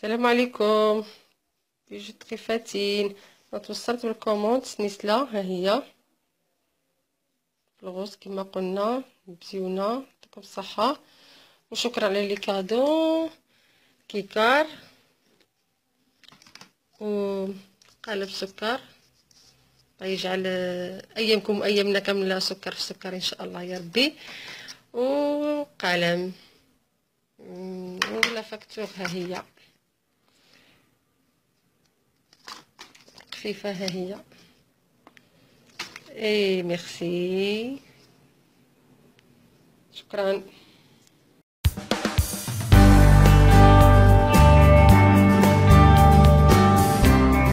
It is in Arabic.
السلام عليكم بيجوتري فاتين توصلت بالكوموند سنيسلا ها هي الغوص كما قلنا مزيونه يعطيكم الصحه وشكرا على لي كادو كيكار وقالب سكر يجعل ايامكم ايامنا كامله سكر في سكر ان شاء الله يا ربي وقلم ولا فاكتور ها هي خفيفه ها هي اي ميرسي شكرا